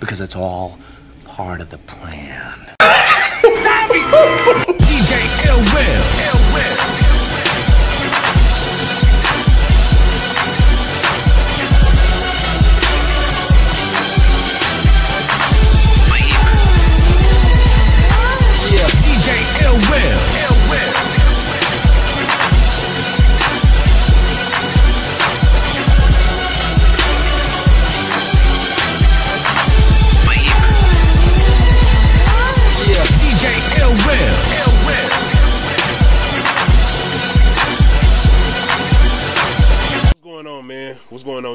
because it's all part of the plan. DJ Ill Will.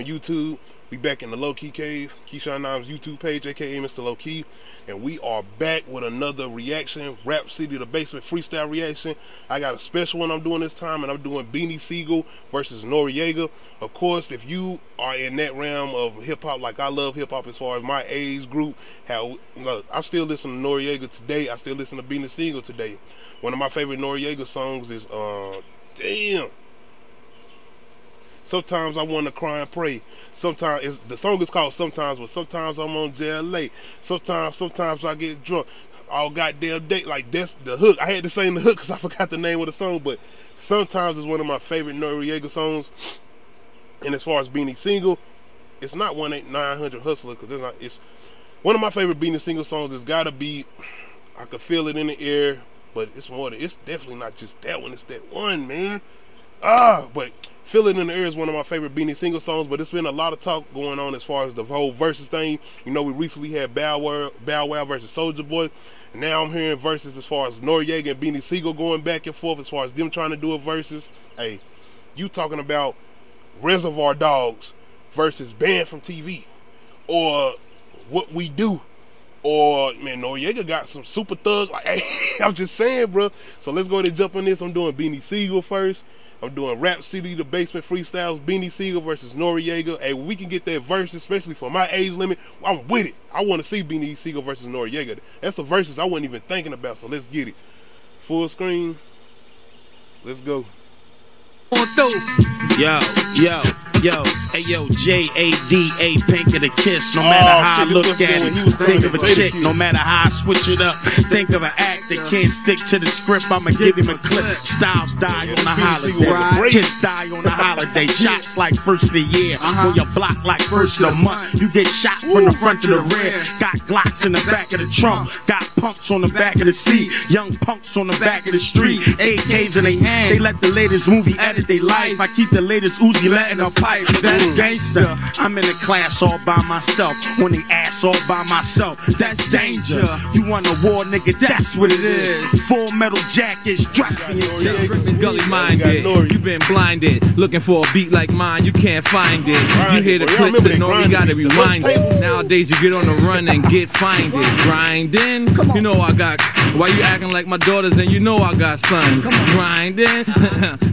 YouTube? We back in the LowKey Cave, Keyshawn Nimes YouTube page, aka Mr. Low Key, and we are back with another reaction, Rap City the Basement freestyle reaction. I got a special one I'm doing this time, and I'm doing Beanie Sigel versus Noreaga. Of course, if you are in that realm of hip hop, like I love hip hop as far as my age group, how look, I still listen to Noreaga today. I still listen to Beanie Sigel today. One of my favorite Noreaga songs is uh, damn. Sometimes I want to cry and pray. Sometimes the song is called Sometimes, but sometimes I'm on jail late. Sometimes, sometimes I get drunk. All goddamn day, like that's the hook. I had to sing the hook because I forgot the name of the song, but sometimes it's one of my favorite Noreaga songs. And as far as Beanie Sigel, it's not one eight nine hundred Hustler because it's not. It's one of my favorite Beanie Sigel songs. It's got to be. I could feel it in the air, but it's more. It's definitely not just that one. It's that one, man. Ah, but Feel It in the Air is one of my favorite Beanie Sigel songs, but it's been a lot of talk going on as far as the whole versus thing. You know, we recently had Bow Wow, Bow wow versus Soulja Boy, now I'm hearing verses as far as Noreaga and Beanie Sigel going back and forth as far as them trying to do a versus. Hey, you talking about Reservoir Dogs versus Banned from TV, or What We Do, or man, Noreaga got some super thug. Like, hey, I'm just saying, bro. So let's go ahead and jump on this. I'm doing Beanie Sigel first. I'm doing Rap City, the Basement Freestyles, Beanie Sigel versus Noreaga. Hey, we can get that verse, especially for my age limit. I'm with it. I want to see Beanie Sigel versus Noreaga. That's the verses I wasn't even thinking about. So let's get it. Full screen. Let's go. Yo, yo, yo, hey yo, J A D A Pink of the kiss. No oh, matter Oh, how I look at it, think of a chick. No matter how I switch it up, think of an act that can't stick to the script. I'ma give him a clip. Styles die on a holiday, kiss die on a holiday. Shots like first of the year, uh-huh. on your block like first of the month. You get shot from the front to the rear. Got Glocks in the back of the trunk, got punks on the back of the seat, young punks on the back of the street, AKs in their hand. They let the latest movie edit their life. I keep the latest Uzi letting them pipe. That's mm. gangster. I'm in a class all by myself, on the ass all by myself. That's danger. You want a war, nigga? That's what it is. Full metal jackets, dressing yourself. Gully We minded. You been blinded. Looking for a beat like mine, you can't find it. You hear the bro. Y'all clicks and that know you gotta rewind it, be the lunch reminded. table? Nowadays you get on the run and get finded. Grinding. You know I got. Why you acting like my daughters and you know I got sons? Grinding.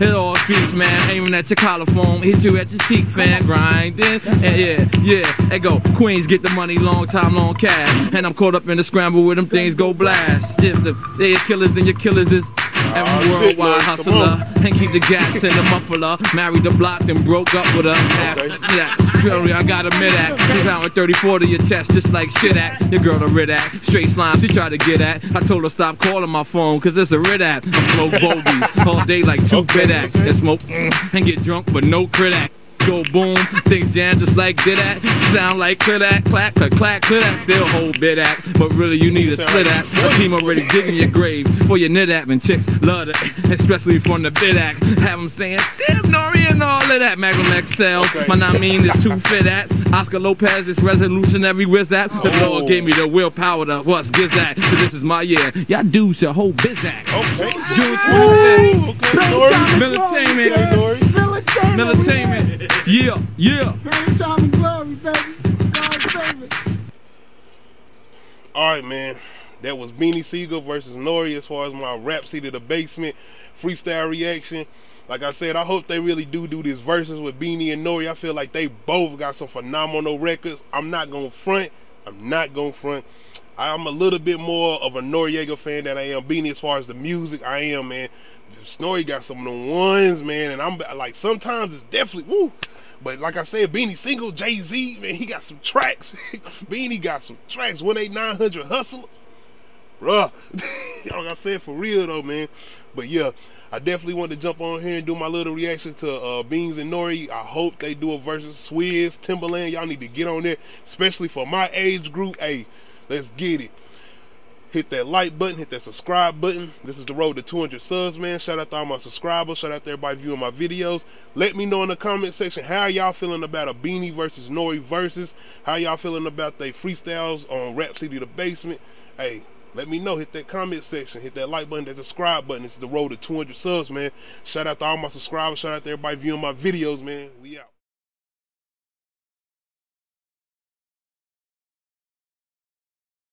it all streets, man. Aiming at your collarbone. Hit you at your cheek, fan. Grinding. And yeah, yeah. Hey go. Queens get the money, long time, long cash. And I'm caught up in the scramble where them things go blast. If the, they your killers, then your killers is. Every shit, worldwide hustler and keep the gas in the muffler. Married the block, then broke up with her. After that, Fury, I got admit that. You found a 34 to your chest, just like shit at. Your girl a rid at. Straight slime, she tried to get at. I told her stop calling my phone, cause it's a rid at. I smoke bogeys all day like two bit at. And smoke mm, and get drunk, but no crit at. Go boom, things jam just like did that. Sound like clit at, clack, clack, clack, at. Still hold bit at, but really you need a slit at. A team already digging your grave for your knit app and chicks love it, especially from the bid act. Have them saying, damn Nori and all of that. Magnum XL, my I mean is too fit at. Oscar Lopez is resolutionary whiz at. The Oh. Lord gave me the willpower to what's giz that. So this is my year. Y'all dudes should whole biz act. Okay. June Ooh, 25th. okay, Nori. Militainment. Okay, Nori. Militainment. Yeah, yeah. Time and glory, baby. God's favorite. All right, man. That was Beanie Sigel versus Nori as far as my rap seat of the basement freestyle reaction. Like I said, I hope they really do do this verses with Beanie and Nori. I feel like they both got some phenomenal records. I'm not gonna front. I'm not gonna front. I'm a little bit more of a Noreaga fan than I am Beanie as far as the music. I am, man. Snorri got some of the ones, man, and I'm like sometimes it's definitely woo. But like I said, Beanie Sigel, Jay Z, man, he got some tracks. Beanie got some tracks. One eight nine hundred hustler, bruh. like I said, for real though, man. But yeah, I definitely want to jump on here and do my little reaction to uh, Beans and Nori. I hope they do a versus Swizz, Timbaland. Y'all need to get on there, especially for my age group. Hey, let's get it. Hit that like button, hit that subscribe button. This is the road to 200 subs, man. Shout out to all my subscribers. Shout out to everybody viewing my videos. Let me know in the comment section how y'all feeling about a Beanie versus Nori versus. How y'all feeling about they freestyles on Rap City the Basement. Hey, let me know. Hit that comment section. Hit that like button, that subscribe button. This is the road to 200 subs, man. Shout out to all my subscribers. Shout out to everybody viewing my videos, man. We out.